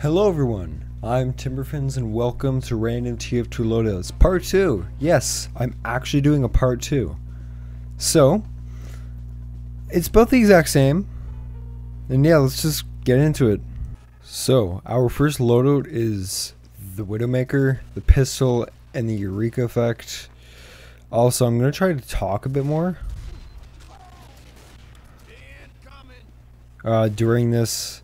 Hello everyone, I'm TimberFinz and welcome to Random TF2 Loadouts Part 2. Yes, I'm actually doing a Part 2. So, it's both the exact same, and yeah, let's just get into it. So, our first loadout is the Widowmaker, the pistol, and the Eureka effect. Also, I'm going to try to talk a bit more uh, during this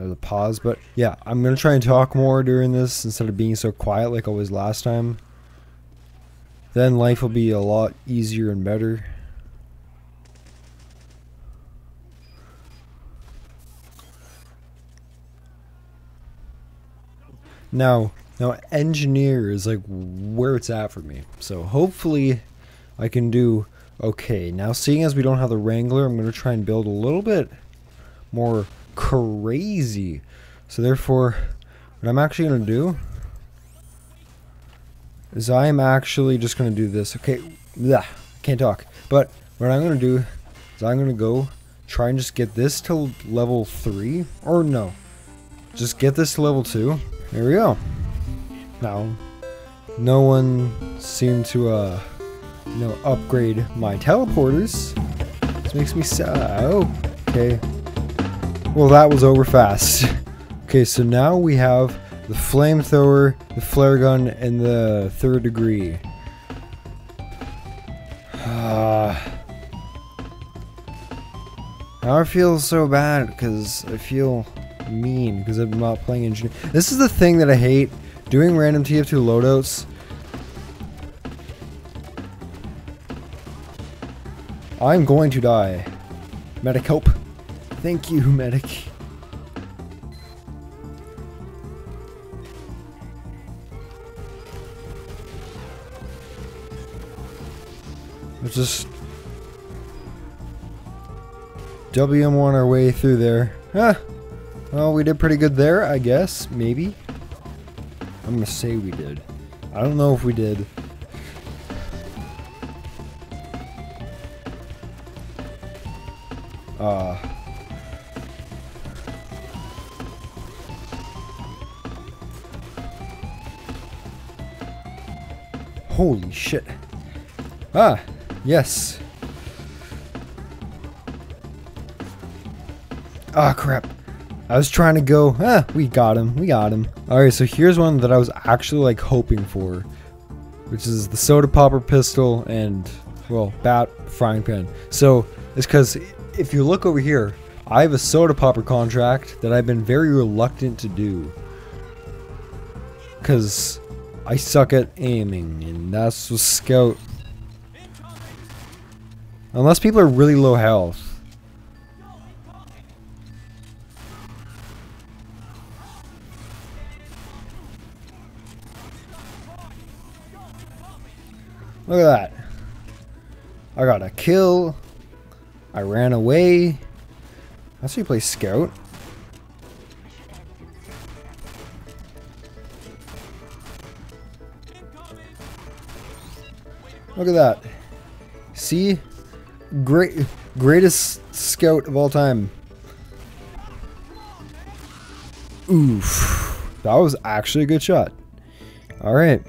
there's a pause, but yeah, I'm gonna try and talk more during this instead of being so quiet like I was last time. Then life will be a lot easier and better. Now, now engineer is like where it's at for me. So hopefully I can do okay. Now seeing as we don't have the Wrangler, I'm gonna try and build a little bit more crazy. So therefore, what I'm actually going to do is I'm actually just going to do this. Okay, yeah, can't talk. But what I'm going to do is I'm going to go try and just get this to level 3. Or no, just get this to level 2. There we go. Now, no one seemed to, uh, you know, upgrade my teleporters. This makes me sad. Oh, okay. Well, that was over fast. okay, so now we have the flamethrower, the flare gun, and the third degree. Uh, I feel so bad because I feel mean because I'm not playing engineer. This is the thing that I hate doing random TF2 loadouts. I'm going to die. Medic help. Thank you, medic. Let's just WM on our way through there. Huh. Well, we did pretty good there, I guess. Maybe. I'm gonna say we did. I don't know if we did. Uh, Holy shit. Ah, yes. Ah, crap. I was trying to go, ah, we got him, we got him. Alright, so here's one that I was actually like hoping for, which is the soda popper pistol and, well, bat frying pan. So, it's because if you look over here, I have a soda popper contract that I've been very reluctant to do. Because I suck at aiming, and that's what scout. Unless people are really low health. Look at that. I got a kill. I ran away. That's how you play scout. Look at that. See? Great greatest scout of all time. Oof. That was actually a good shot. Alright.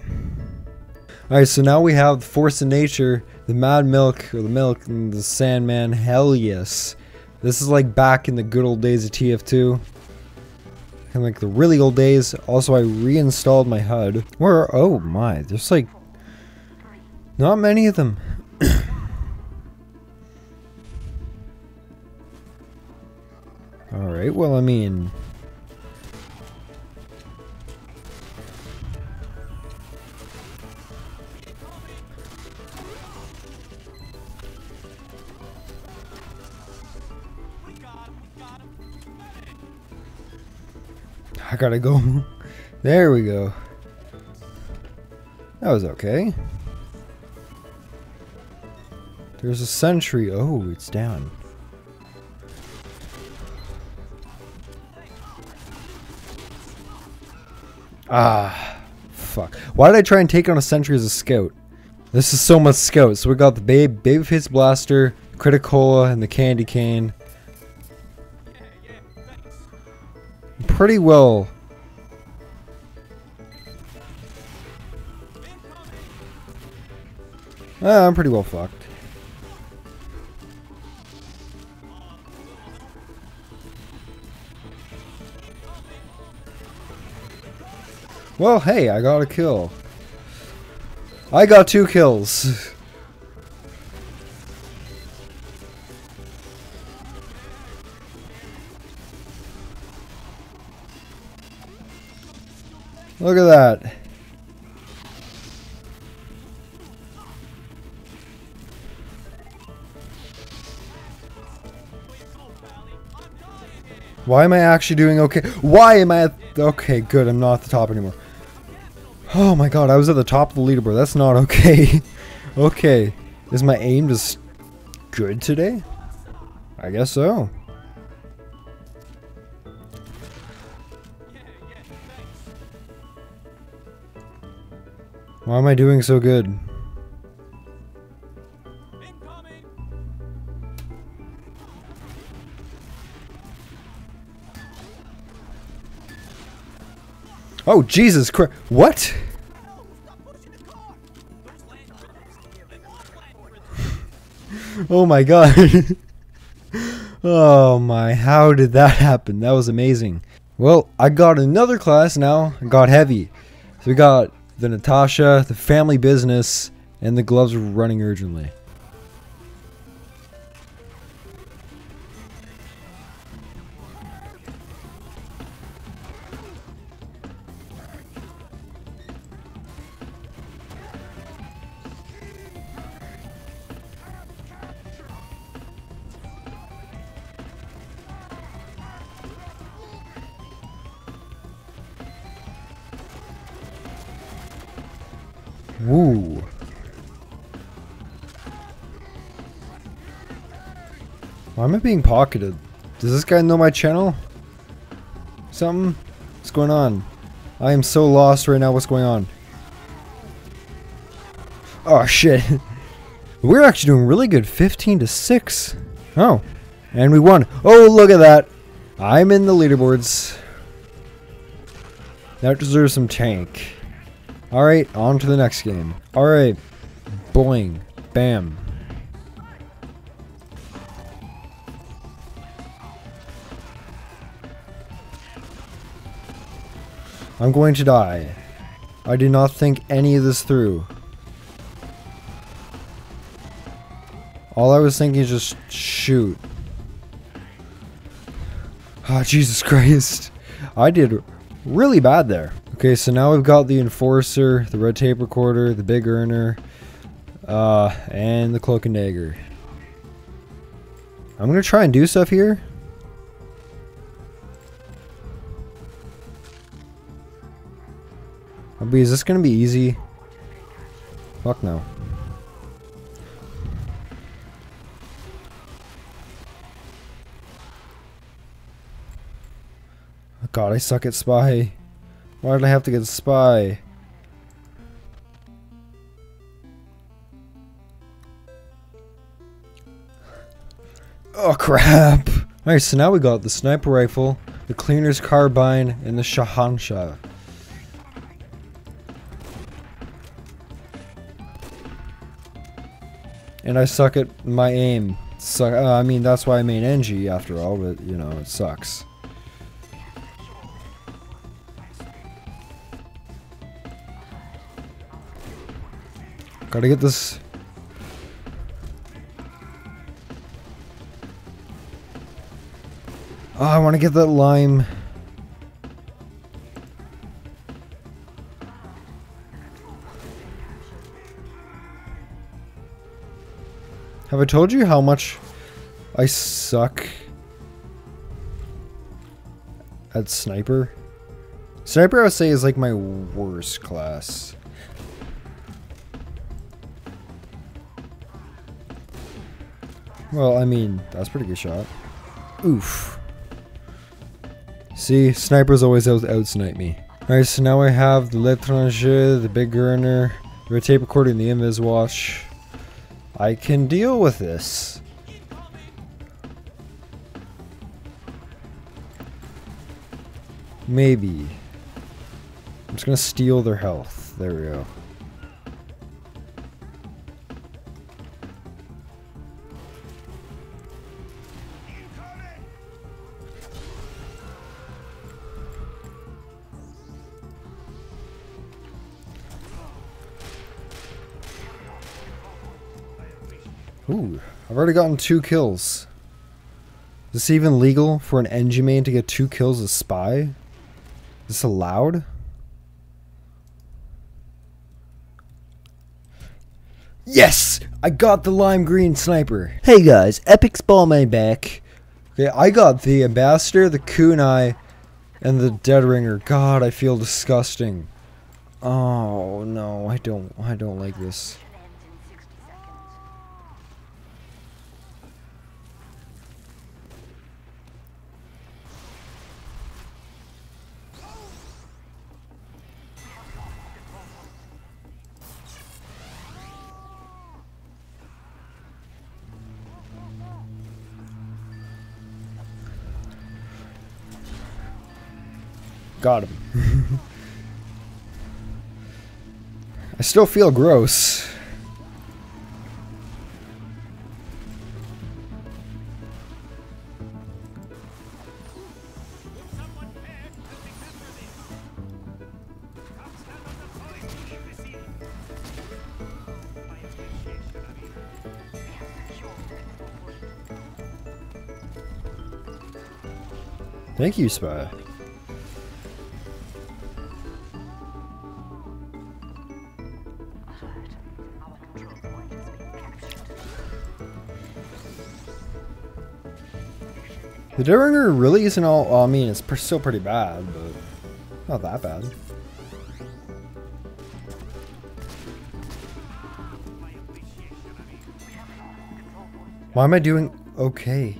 Alright, so now we have Force of Nature, the Mad Milk, or the Milk, and the Sandman. Hell yes. This is like back in the good old days of TF2. And like the really old days. Also, I reinstalled my HUD. Where, oh my, there's like not many of them. Alright, well, I mean... I gotta go. there we go. That was okay. There's a sentry. Oh, it's down. Ah, fuck. Why did I try and take on a sentry as a scout? This is so much scout. So we got the Babe, Babyface Blaster, Crit-a-Cola, and the Candy Cane. pretty well. Uh, I'm pretty well fucked. Well, hey, I got a kill. I got two kills. Look at that. Why am I actually doing okay? Why am I. Okay, good. I'm not at the top anymore. Oh my god, I was at the top of the leaderboard. That's not okay. okay. Is my aim just good today? I guess so. Why am I doing so good? Oh, Jesus Christ. What? Oh my god. oh my, how did that happen? That was amazing. Well, I got another class now. I got heavy. So we got the Natasha, the family business, and the gloves running urgently. Woo. Why am I being pocketed? Does this guy know my channel? Something? What's going on? I am so lost right now. What's going on? Oh, shit. We're actually doing really good. 15 to 6. Oh. And we won. Oh, look at that. I'm in the leaderboards. That deserves some tank. Alright, on to the next game. Alright. Boing. Bam. I'm going to die. I do not think any of this through. All I was thinking is just shoot. Ah, oh, Jesus Christ. I did really bad there. Okay, so now we've got the Enforcer, the Red Tape Recorder, the Big Earner, uh, and the Cloak and Dagger. I'm to try and do stuff here. Is this to be easy? Fuck no. God, I suck at spy. Why did I have to get a spy? Oh crap! Alright, so now we got the sniper rifle, the cleaner's carbine, and the Shahanshah. And I suck at my aim. Suck, uh, I mean, that's why I main Engie after all, but, you know, it sucks. Gotta get this. Oh, I want to get that lime. Have I told you how much I suck at sniper? Sniper I would say is like my worst class. Well, I mean, that's pretty good shot. Oof. See, snipers always out, out snipe me. Alright, so now I have the L'étranger, the Big Earner, the tape recorder, and the Invis Watch. I can deal with this. Maybe. I'm just gonna steal their health. There we go. Ooh, I've already gotten two kills. Is this even legal for an Engie main to get two kills as spy? Is this allowed? Yes! I got the lime green sniper. Hey guys, Epic Spallman back. Okay, I got the ambassador, the kunai, and the dead ringer. God, I feel disgusting. Oh no, I don't I don't like this. Got him. I still feel gross. Thank you, Spy. The Dead Ringer really isn't all. Well, I mean, it's still pretty bad, but not that bad. Why am I doing okay?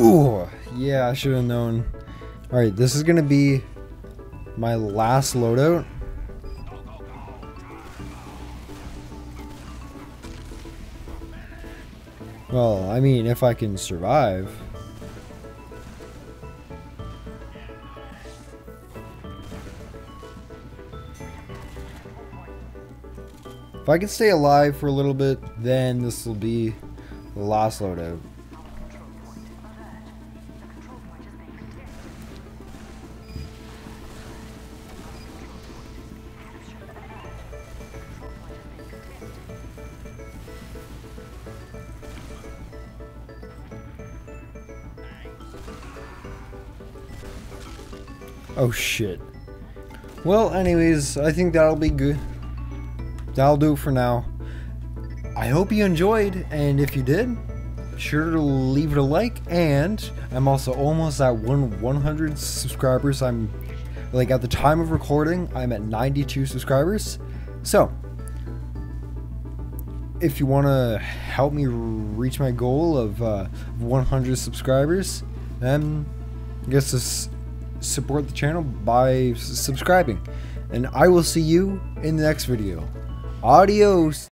Ooh, yeah, I should have known. Alright, this is gonna be my last loadout. Well, I mean, if I can survive. If I can stay alive for a little bit, then this will be the last loadout. Oh shit. Well, anyways, I think that'll be good. That'll do for now. I hope you enjoyed, and if you did, sure to leave it a like. And I'm also almost at one 100 subscribers. I'm like at the time of recording, I'm at 92 subscribers. So, if you want to help me reach my goal of uh, 100 subscribers, then I guess this support the channel by subscribing. And I will see you in the next video. Adios!